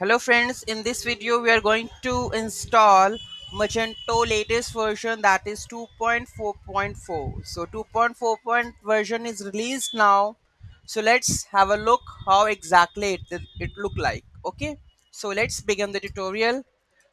Hello friends, in this video we are going to install Magento latest version that is 2.4.4. So 2.4. version is released now. So let's have a look how exactly it, it look like. Okay, so let's begin the tutorial.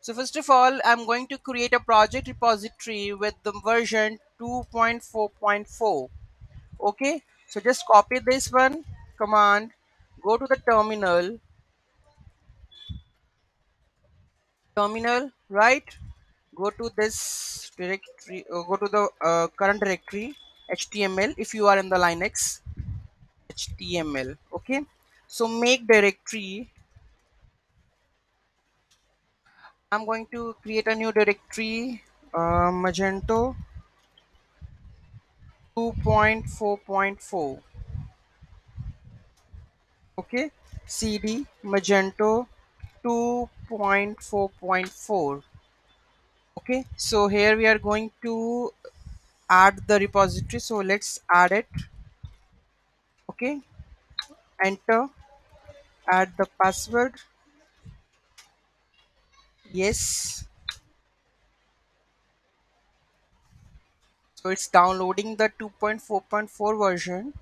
So first of all, I'm going to create a project repository with the version 2.4.4. Okay, so just copy this one command, go to the terminal terminal right? Go to this directory uh, go to the uh, current directory html if you are in the linux html okay? So make directory. I'm going to create a new directory uh, magento 2.4.4 okay? Cd magento 2.4.4 okay so here we are going to add the repository. So let's add it. Okay enter add the password. Yes. So it's downloading the 2.4.4 version.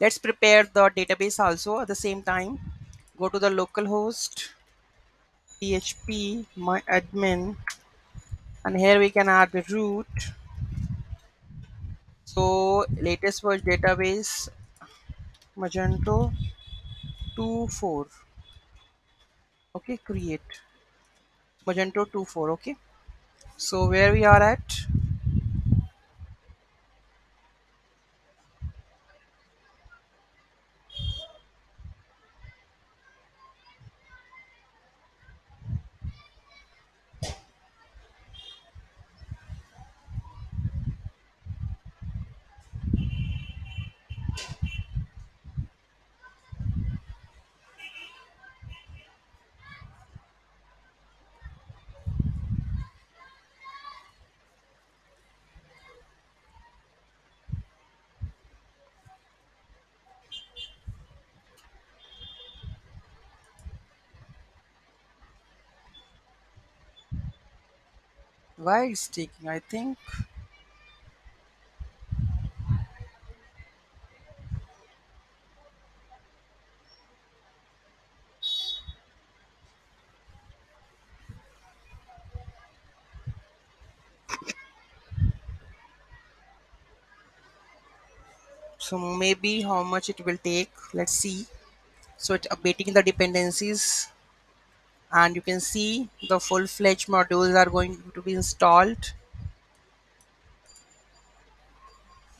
Let's prepare the database also at the same time go to the localhost php my admin and here we can add the root. So latest version database magento 24 okay create. Magento 24 okay. So where we are at why it's taking i think. So maybe how much it will take? Let's see. So it's updating the dependencies and you can see the full-fledged modules are going to be installed.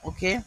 Okay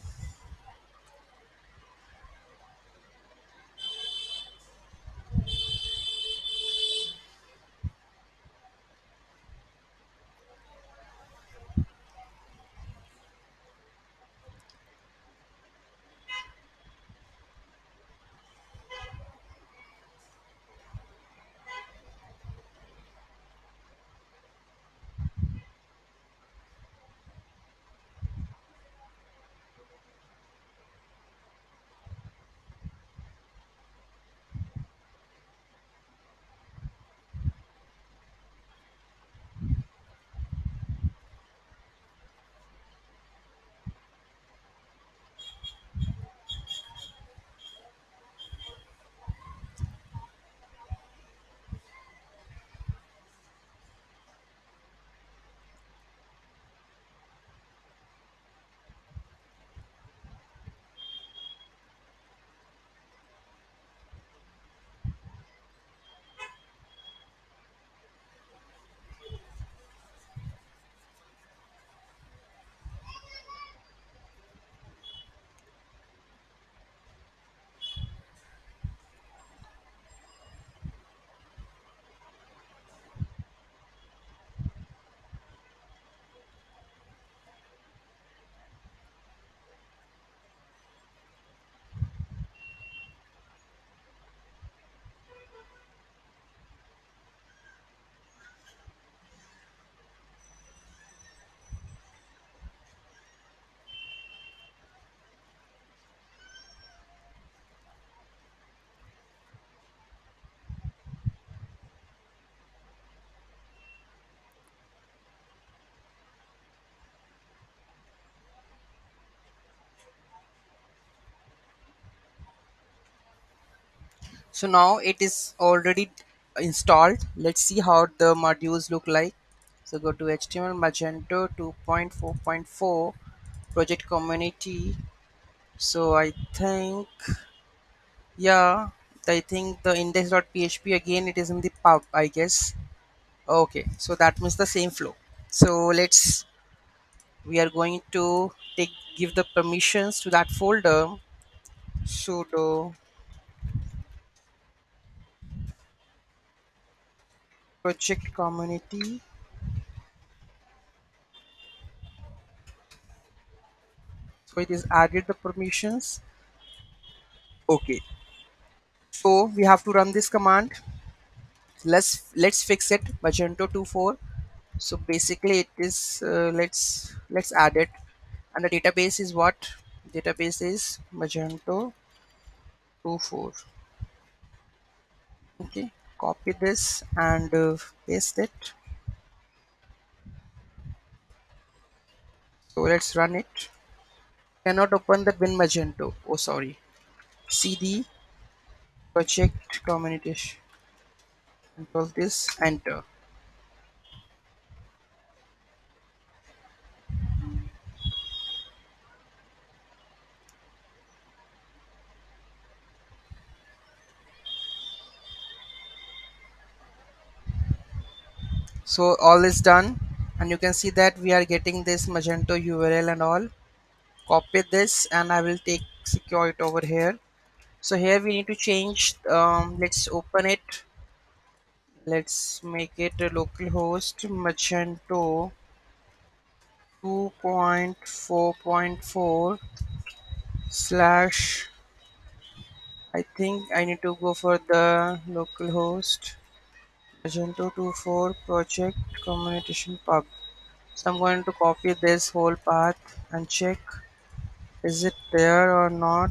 so now it is already installed. Let's see how the modules look like. So go to html magento 2.4.4 project community. So i think yeah i think the index.php again it is in the pub i guess. Okay so that means the same flow. So let's we are going to take give the permissions to that folder. Sudo project community. So it is added the permissions. Okay. So we have to run this command. Let's let's fix it. Magento 24 so basically it is uh, let's let's add it. And the database is what? Database is magento 24 okay copy this and uh, paste it. So let's run it. Cannot open the bin magento. Oh sorry. Cd project communication. Control this. Enter so all is done. And you can see that we are getting this magento url and all. Copy this and i will take secure it over here. So here we need to change um, let's open it. Let's make it a localhost magento 2.4.4 slash I think I need to go for the localhost magento 24 project communication pub. So I'm going to copy this whole path and check is it there or not.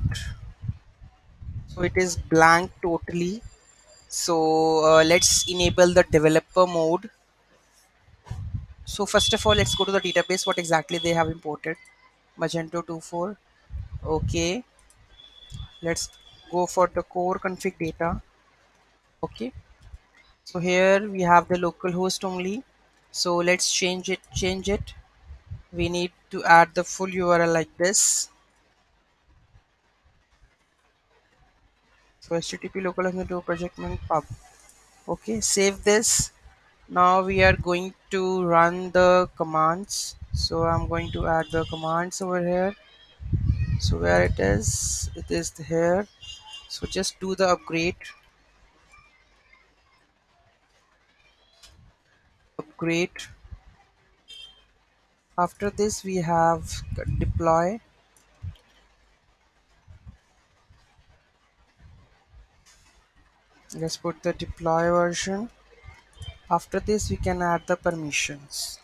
So it is blank totally. So uh, let's enable the developer mode. So first of all let's go to the database what exactly they have imported. Magento 24 okay. Let's go for the core config data. Okay so here we have the local host only. So let's change it change it. We need to add the full url like this. So http localhost to project pub. Okay save this. Now we are going to run the commands. So i'm going to add the commands over here. So where it is it is here. So just do the upgrade upgrade after this we have deploy. Let's put the deploy version. After this we can add the permissions.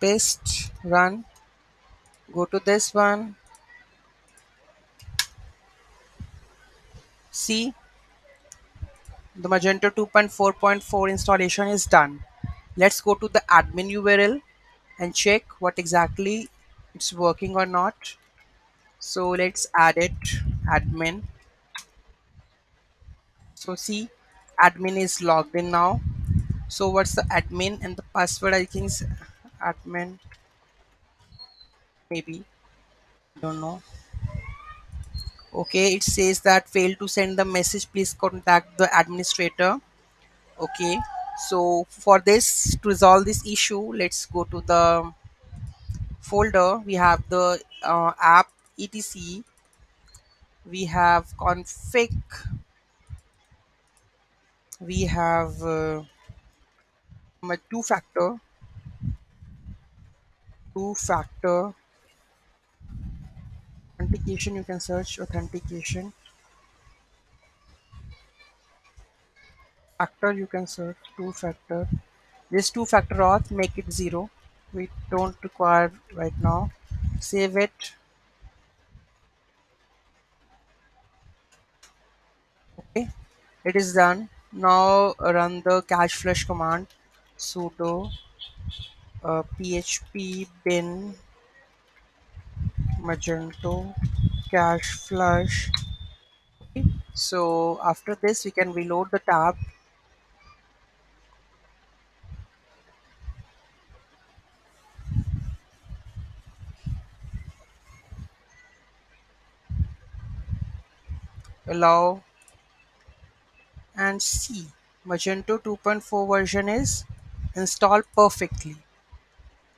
Paste run go to this one. See the magento 2.4.4 installation is done. Let's go to the admin url and check what exactly it's working or not. So let's add it admin. So see admin is logged in now. So what's the admin and the password? I think is admin maybe. I don't know. Okay it says that failed to send the message please contact the administrator. Okay so for this to resolve this issue let's go to the folder. We have the uh, app etc. We have config. We have uh, two factor. Two factor authentication you can search authentication. Factor you can search two factor. This two factor auth make it zero. We don't require right now. Save it. Okay. It is done. Now run the cache flush command sudo uh, php bin magento cache flush so after this we can reload the tab. Allow and see. Magento 2.4 version is installed perfectly.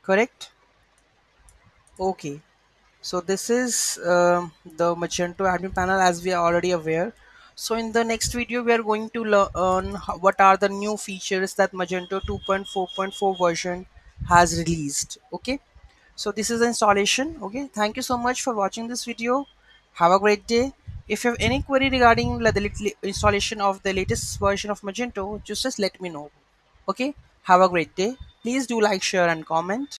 Correct? Okay so this is um, the magento admin panel as we are already aware. So in the next video we are going to learn what are the new features that magento 2.4.4 version has released okay? So this is the installation okay? Thank you so much for watching this video. Have a great day. If you have any query regarding the installation of the latest version of magento just just let me know okay? Have a great day. Please do like share and comment